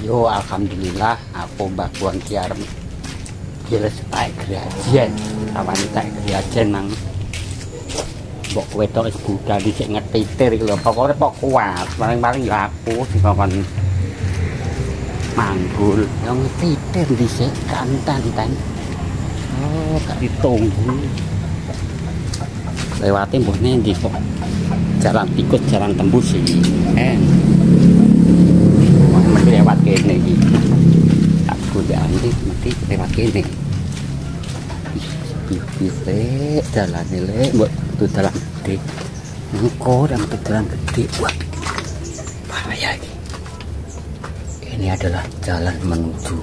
Yo alhamdulillah aku Mbak Buan Kiarem Gila setai gerajian Kawan tak gerajian nang Mbok wedok wis budal dhisik ngetitir iki lho. Pok kuat paling-paling ya aku dikon manggul. Yang ngetitir dhisik kantan kan oh gak ditunggu. Lewati mbok ndi kok? Jalan tikus jalan tembus sih eh mesti lewat kene iki tak godaan iki mesti lewat kene bisa jalan le buat itu jalan gede engkau dan itu jalan gede wah bahaya ini ini adalah jalan menuju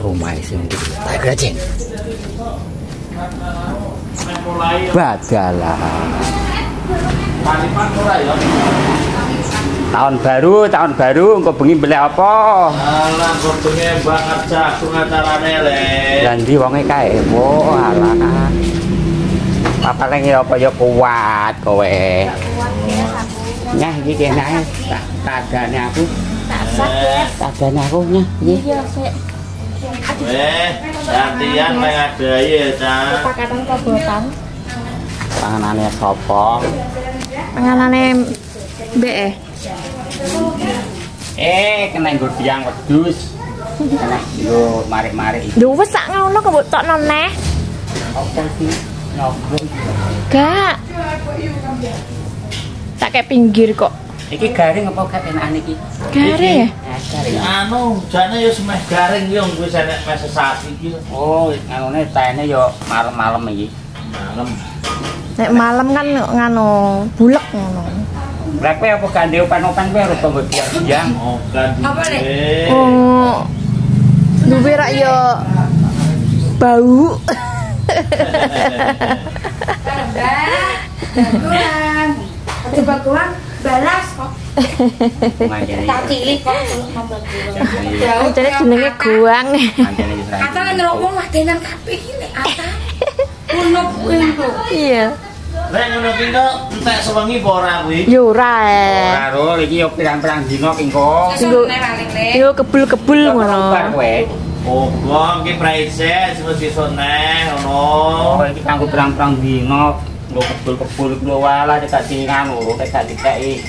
rumah untuk tak gajeng badalah tahun baru tahun baru engkau bengi beli apa? Alah kok bengi banget jagung acarane le. dan di wonge kae? Wo alah. Apa lagi apa? Ya kuat kowe. Nyah iki kene tak tadane aku. Tadane aku nyah. Iki. Iya, sik. Eh, gantian lek ada ya, Cak. Pakatan kobotan. panganane sapa? Penganane Mbak eh. kena nggo biang wedhus kena nggo marik-marik Lho wis sak ngono kok tokno neh. apa Gak. Tak kayak pinggir kok. iki garing apa ketenaan iki Garing ya? Eh, garing Anu, jane ya semeh garing yo wis enek mes sesasi iki. oh nganune tene yo malam-malam iki Malam. Nek malam kan ngano bulek ngono. Lah kowe apa gak ndek opan-opan kowe harus tunggu biang Oh, kan. Apa Oh. Duwe rak yo bau. Baguan. Aja baguan balas kok. Tak cilik kok. Jauh. Jadi jenenge guang. manjane wis ra. Ata nang wong wadenan kabeh iki nek ata. Kuno kuwi. Iya. Lek ngono ki kok entek sewengi apa ora kuwi? Yo ora. eh. Ora ro iki yo pirang-pirang dina ki le. Yo kebul-kebul ngono. Oh, gong ki praise wis iso neh Oh, ngono. iki kanggo pirang-pirang dina nggo kebul-kebul lho dadi nganu nek dadi kei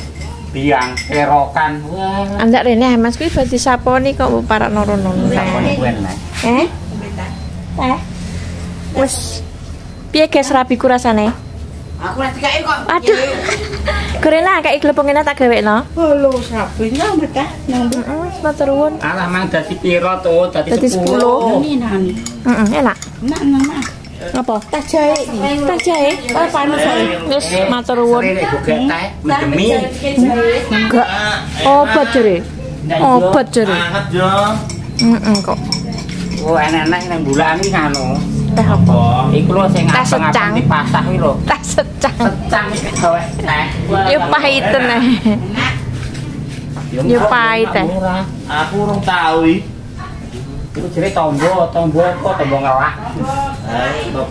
biang kerokan. Wah. Andak rene Mas kuwi berarti saponi kok mbok parakno rono. Sakone kuwi. Eh? Eh? Wis piye guys rabiku rasane? Aku lagi kae kok. Aduh. Gorena kayak glepongene tak gawekno. Halo, sapi nang betah nang Heeh, matur nuwun. Alah mang dadi piro to? Dadi Dadi 10. 10. ini nang. Heeh, enak. Nak nang mak. Apa? Tak jahe. Tak jahe. Oh, panas ae. Wis matur nuwun. Mendemi. Enggak. Obat jere. Obat jere. Anget yo. Heeh kok. Oh, enak-enak nang bulan iki nganu. Teh apa? Iku lho sing Teh secang. dipasah iki lho. Tak secang. Secang gawe teh. Yo pahiten eh. Yo pahit, teh. Aku urung tau iki. Iku jere tombo, tombo apa tombo ngelak. Kok.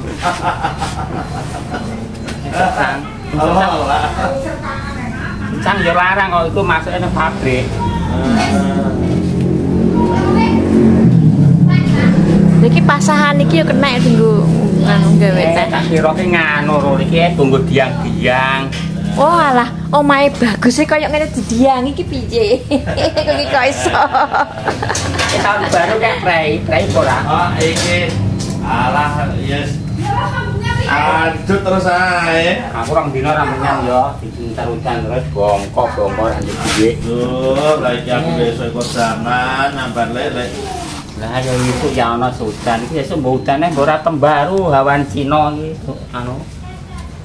Secang. Secang yo larang kok iku masuk nang pabrik. Iki pasahan iki yo kena dinggo anu gawe Eh, teh. tak kira ki nganu iki tunggu diang-diang. Oh alah, omahe bagus e koyo ngene didiang iki piye? Kok iki kok iso. Eh, tahun baru kayak prei, prei ora. Oh, iki. Alah, yes. Lanjut terus ae. Aku orang dino ra menyang yo, dicintar-uncan terus bongkok bongkok ra duwe. Duh, lagi aku besok ikut zaman, nambah lele. Lah yo itu ya ana hujan iki esuk mbok udane mbok ora tembaru hawan Cina iki anu.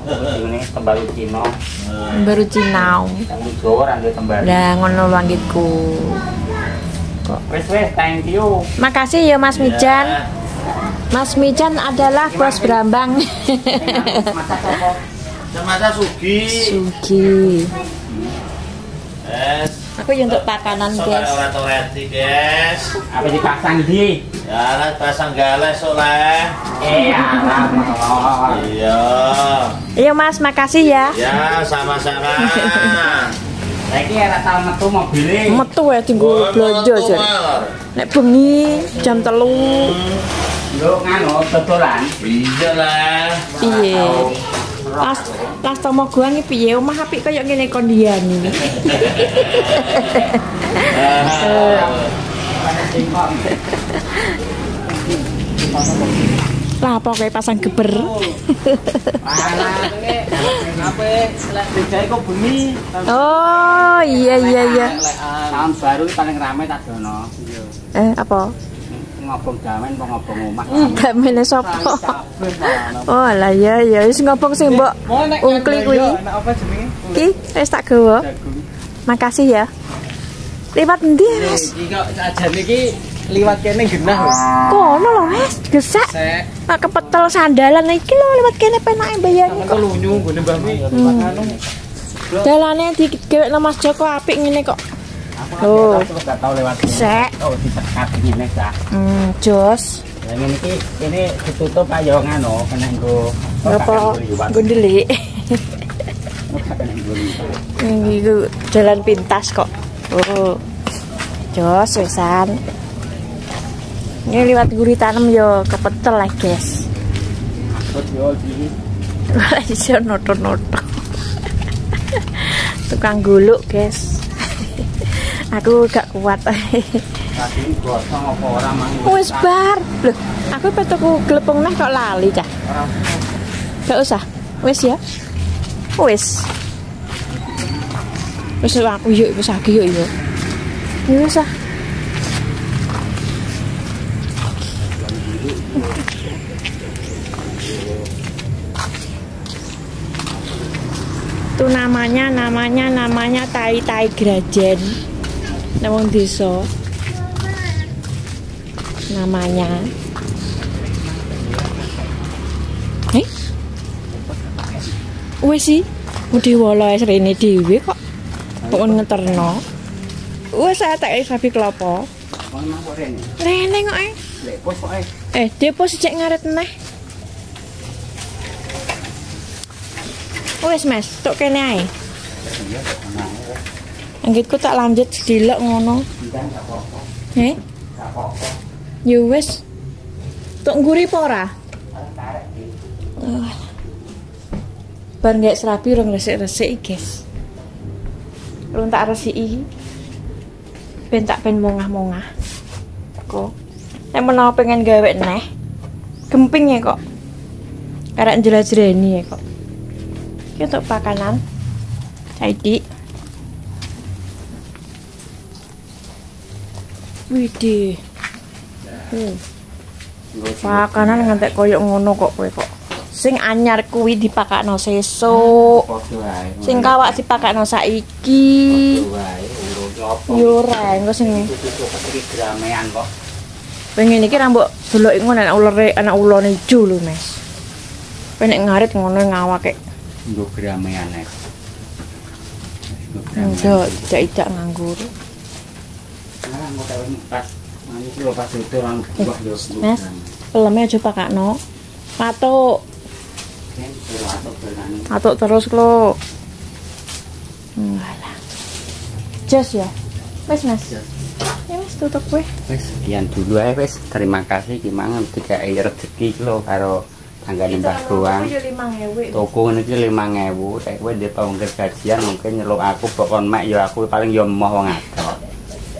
Ini tembaru Cina. Baru cinau. Yang Jawa ora tembaru. Lah ngono langitku. Wes wes thank you. Makasih ya Mas Mijan. Mas Mijan adalah bos Brambang. Masa Sugi. Sugi. Aku yang untuk pakanan, guys. Orang toreti, guys. Apa dipasang di? Ya, lah pasang gales oleh. Eh, alam. Iya. Iya Mas, makasih ya. Ya, sama-sama. Saiki ora tau metu mobile. Metu ya tinggu belanja jar. Nek bengi jam telu Yo nganu dodolan. Iya lah. piye? Pas pas tomo gua ngi piye omah apik kaya ngene kondian iki. Lah pokoke pasang geber. Oh, iya iya iya. Tahun baru paling rame tak dono. Eh, apa? Ngobong damen apa ngobong omah. Damene sapa? Oh, lah ya ya wis ngopong sing mbok ungkli kuwi. Ki wis tak gawa. Makasih ya. Liwat endi, Mas? Iki kok sajane iki liwat kene genah lho. Kono lho, Mas. Gesak. Sek, Nak kepetel sandalan iki lho liwat kene penake bayani aku kok. lunyu nggone Mbah Mi. Anu Dalane digewekno Mas Joko apik ngene kok. Oh, Aku gak tau lewat sini. sek. Oh, disekat ngene sak. Hmm, jos. Lah ngene iki ini ditutup ayo kena nggo jalan pintas kok. Oh. Jos wesan. Ini liwat guri tanam yo kepetel lah, guys. Iso noto-noto. Tukang guluk, guys. Aku gak kuat. Wis bar. Loh, aku petuku glepung neh kok lali cah. Gak usah. Wis ya. Wis. Wis aku yuk wis lagi yuk yuk. Ya wis ah. Itu namanya namanya namanya tai tai grajen. Namung desa namanya. Eh? Wes sih. Udah wala rene dhewe kok. Kok ngeterno. Wes saya tak sapi klopo. Rene. kok eh. Eh. eh depo sejak ngaret neh wes mas. Tok kene ae anggitku tak lanjut sedilok ngono. Eh ya wes tok nguri apa ora? Tarik iki. bar nggak serapi rong resik-resik guys. Rong tak resiki. Ben tak ben mongah-mongah. Kok? Nek menawa pengen gawe neh gemping ya kok. Karek jelas-jereni ya kok. Iki untuk pakanan. Saidi Widih. Hmm. Pakanan ngantek koyok ngono kok kowe kok. Sing anyar kuwi dipakakno sesuk. Sing kawak dipakakno saiki. Yo ora engko sing gramean kok. pengen iki ra mbok deloki ngono anak ulere anak ulone ijo lho, Mas. Penek ngarit ngono ngawake. Nggo gramean nek. Ndak tidak nganggur. Mas. Peleme aja pakakno. Patuk, patuk terus klo. Walah. Jos ya. Wes, Mas. Ya wes tutup kowe. Wes, sekian dulu ae wes. Terima kasih ki mangan tiga rezeki ki lho karo tanggane Mbah Goang. Toko ngene iki 5000, nek kowe ndek pawongker gajian mungkin nyeluk aku pokon mek ya aku paling ya emoh wong adok.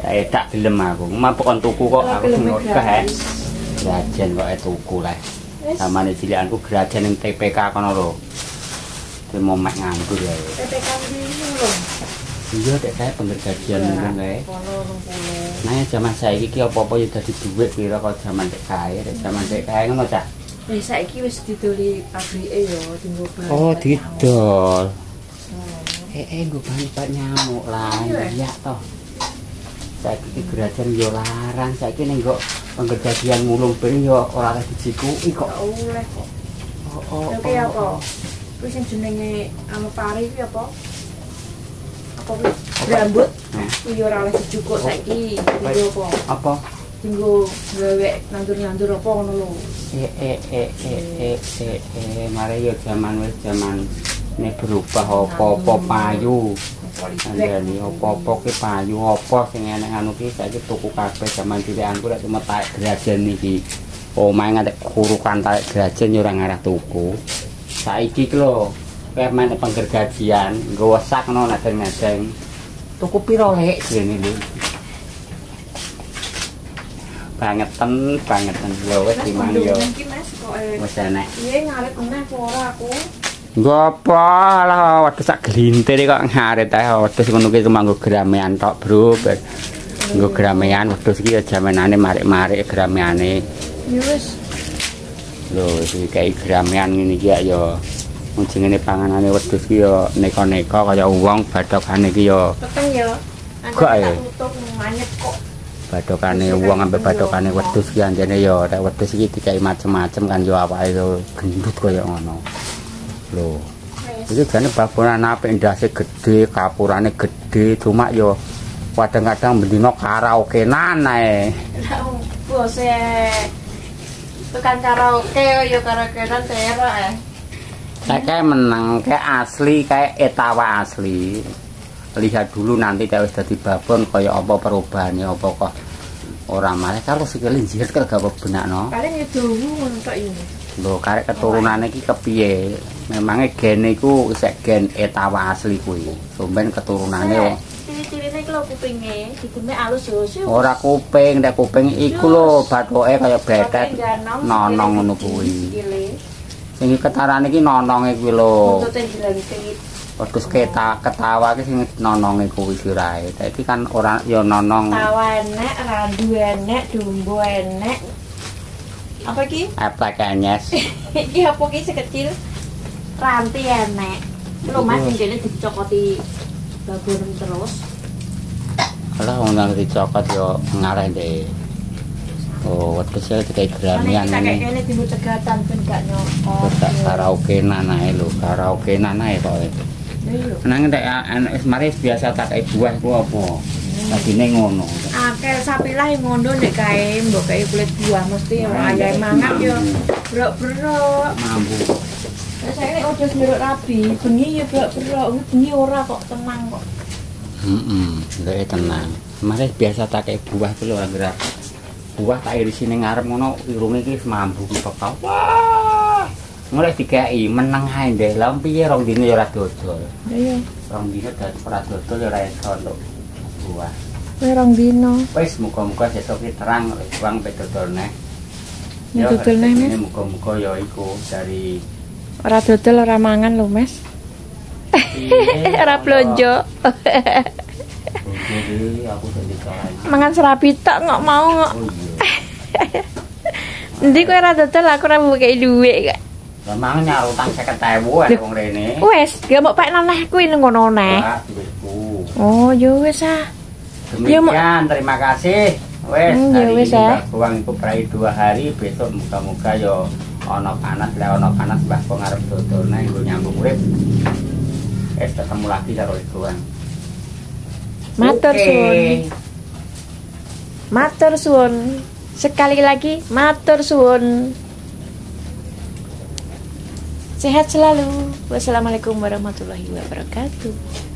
Saya tak gelem aku. Mak pokon tuku kok aku ngokeh. eh. Grajen kok e tuku lah. Samane cilikanku grajen ning TPK kono lho. Ki mau mek nganggur ya. PPK iki lho. Iya, dek saya penggergajian mungkin kae. Nah, ya zaman saiki ki apa-apa ya dadi dhuwit kira kok zaman dek kae, dek zaman dek kae ngono cah. Eh saiki wis didoli pabrike ya bahan. Oh, didol. Eh, eh, gue bahan nyamuk lah, iya toh. Saiki ki grajan yo larang, saiki ning kok penggergajian mulung ben yo ora oleh dicikuki kok. oleh kok. Oh, oh, Oke apa? Kuwi sing jenenge anu pari kuwi apa? Apa kuwi? Rambut. Kuwi ora oleh dijukuk saiki. Tinggo apa? Apa? Tinggo gawe nandur-nandur apa ngono lho. Eh, eh, eh, eh, eh, eh, eh, mari yo zaman wis zaman ini berubah apa-apa payu. Andani apa-apa ki payu apa sing enek anu ki saiki tuku kabeh jaman cilikanku lek cuma taek grajen iki. Omahe ngantek kurukan taek grajen yo ora ngarah tuku. Saiki ki lho permen penggergajian nggawa sak ngono nadeng-nadeng. Tuku piro lek jene lho. Bangeten, bangeten lho wis dimang yo. Wis enek. Iya ngalit meneh ora aku. Gopo lah wedhus sak glintir kok ngarit ae wedhus ngono ki cuma nggo gramean tok, Bro. Nggo gramean wedhus ki ya jamenane marik-marik grameane. Ya wis. Lho iki kayak gramean ngene iki ya wong jenenge panganane wedhus ki ya neka-neka kaya wong bathokane ki ya Peteng ya. Kok, manyet kok. bathokane wong ambek bathokane wedhus ki anjene ya nek wedhus iki dikai macem-macem kan yo awake yo gendut kaya ngono. Wis. Iki jane babonan apik ndase gedhe, kapurane gedhe, cuma yo kadang-kadang bendina karaokenan ae. Bose tukang karaoke ya karaokean tera eh. Kayak menang, kayak asli, kayak etawa asli. Lihat dulu nanti kayak wis dadi babon kaya apa perubahannya apa kok ora malah kalau sikile njit kok gak benakno. Paling ya dawu ngono tok ya. Lho karek keturunane iki kepiye? Memangnya gene iku isek gen etawa asli kuwi. Sumben keturunane Ciri-cirine iki lho kupinge dideme alus yo. Ora kuping, nek kuping iku lho bathuke kaya betet nonong ngono kuwi. Sing ketarane iki nononge kuwi lho. Untuk jelentit. Wedhus keta ketawa ki sing nononge kuwi sirahe. Saiki kan ora ya nonong Tawa enek, randu enek, dumbo enek. Apa ki? eplek anyes. Iki apa ki sekecil? Ranti enek. Lho Mas jenenge dicokoti babonem terus. Lah wong nang dicokot yo ngareh deh. Oh, wedhus ya dikai gramian kita kayak kene dimbu cegatan ben gak nyokot. Terus tak karaoke nanae lho, karaoke nanae kok. Iya. Nang nek anak wis mari biasa tak buah ku apa? Tadine ngono. Akeh sapilah yang ngondo nek kae mbok kae kulit buah mesti ora ayahe mangap yo brok-brok. Mambu. Lah saya nek udah njeruk rabi, bengi ya brok-brok, bengi ora kok tenang kok. Heeh, ndek tenang. Mari biasa tak kai buah ku lho anggere. Buah tak irisi ning ngarep ngono irunge iki mambu pekau. Wah. Mulai dikai meneng ae ndek. Lah piye rong dino ya ora dodol. Iya. Rong dino ora dodol ya ora iso buah. Kowe rong dino. Wis muga-muga sesuk ki terang oleh buang pedodol neh. Ya dodol neh, Mas. Muga-muga ya iku dari Ora dodol ora mangan lho, Mas. Piye, Ora blonjo. Mangan serabi tok kok mau kok. Oh iya. Endi kowe ora dodol aku ora kei dhuwit kok. Lah mang nyarutang 50.000 ae wong rene. Wes, gak mau pak nanah kuwi ngono neh. Oh, yo wes ah. Ya. Demikian, terima kasih. Wes, Hmm, ya hari ini ah. Mbak Buang iku prai dua hari, besok muka-muka yo ono panas, le ono panas arep dodol nang nggo nyambung urip. Wes ketemu lagi karo Ibu Buang. Matur Oke. suwun. Matur suwun. Sekali lagi matur suwun. Sehat selalu. Wassalamualaikum warahmatullahi wabarakatuh.